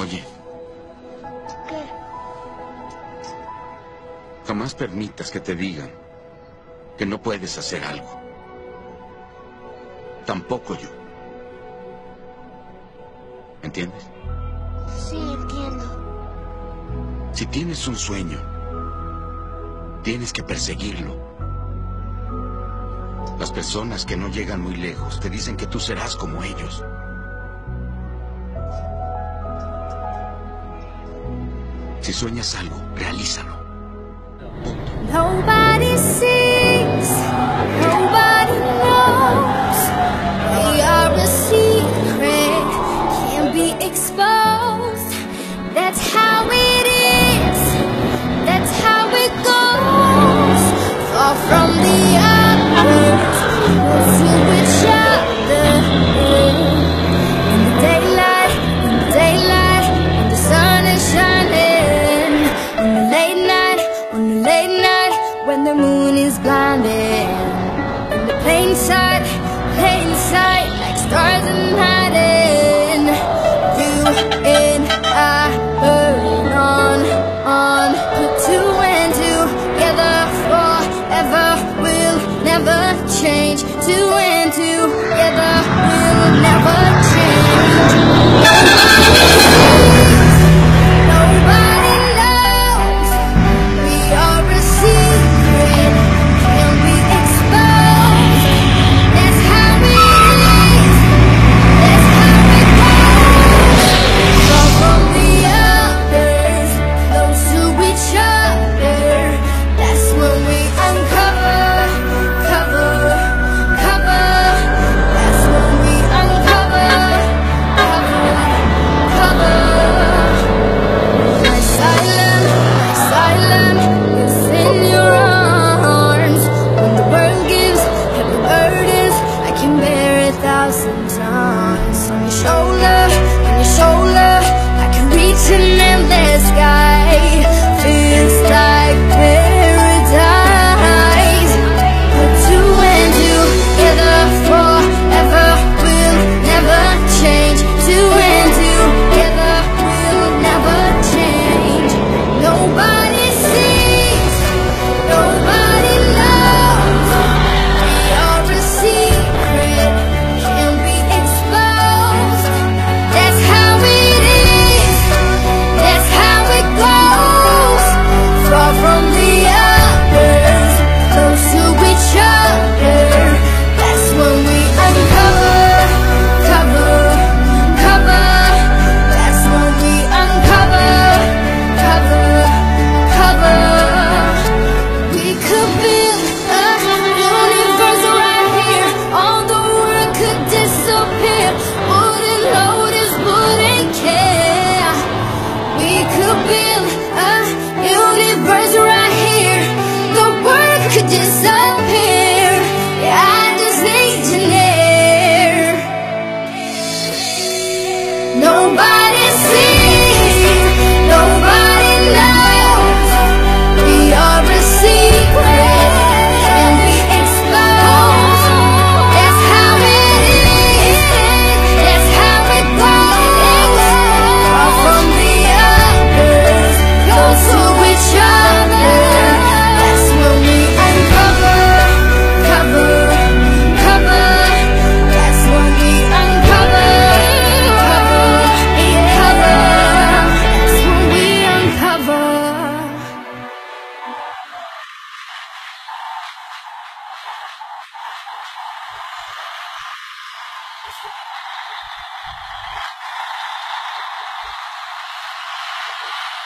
Oye. ¿Qué? Jamás permitas que te digan que no puedes hacer algo. Tampoco yo. ¿Entiendes? Sí, entiendo. Si tienes un sueño, tienes que perseguirlo. Las personas que no llegan muy lejos te dicen que tú serás como ellos. Si sueñas algo, realízalo. the moon is blinding. In the plain sight, plain sight Like stars in hiding You and I burn on, on Put two and two together forever will never change. Two and two together will never change Nobody sees, nobody loves